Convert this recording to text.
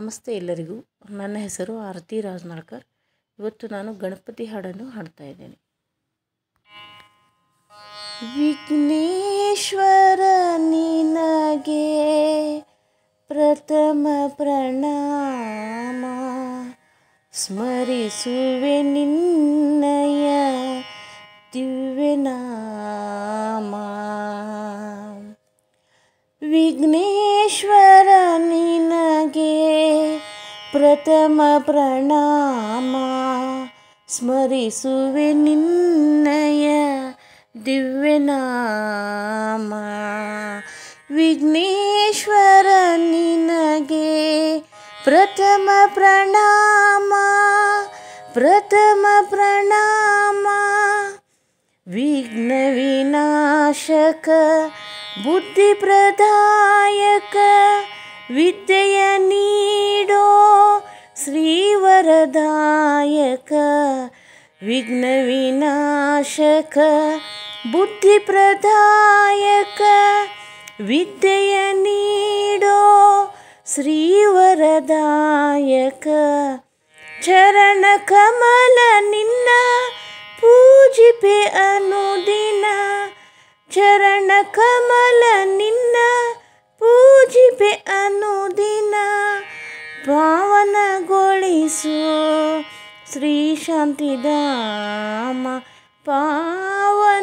ನಮಸ್ತೆ ಎಲ್ಲರಿಗೂ. ನನ್ನ ಹೆಸರು ಆರತಿ ರಾಜ್ನಾಳ್ಕರ್. ಇವತ್ತು ನಾನು ಗಣಪತಿ ಹಾಡನ್ನು ಹಾಡ್ತಾ ಇದ್ದೇನೆ. ವಿಘ್ನೇಶ್ವರ, ನಿನಗೆ ಪ್ರಥಮ ಪ್ರಣಾಮ. ಸ್ಮರಿಸುವೆ ನಿನ್ನಯ ವಿಘ್ನೇಶ್ವರ ನಿನಗೆ ಪ್ರಥಮ ಪ್ರಣಾಮ ಸ್ಮರಿಸುವೆ ನಿನ್ನಯ ದಿವ್ಯನಾಮ ವಿಘ್ನೇಶ್ವರ ನಿನಗೆ ಪ್ರಥಮ ಪ್ರಣಾಮ ಪ್ರಥಮ ಪ್ರಣಾಮ ವಿಘ್ನ ವಿನಾಶಕ बुद्धिप्रदायक विद्ययनीडो श्रीवरदायक विघ्नविनाशक बुद्धिप्रदायक विद्ययनीडो श्रीवरदायक चरणकमल चरणकमलनिन्ना पूजिपे अनुदिना। ಚರಣ ಕಮಲ ನಿನ್ನ ಪೂಜಿಪೆ ಅನುದಿನ ಪಾವನಗೊಳಿಸು. ಶ್ರೀ ಶಾಂತಿಧಾಮ ಪಾವನಗೊಳಿಸು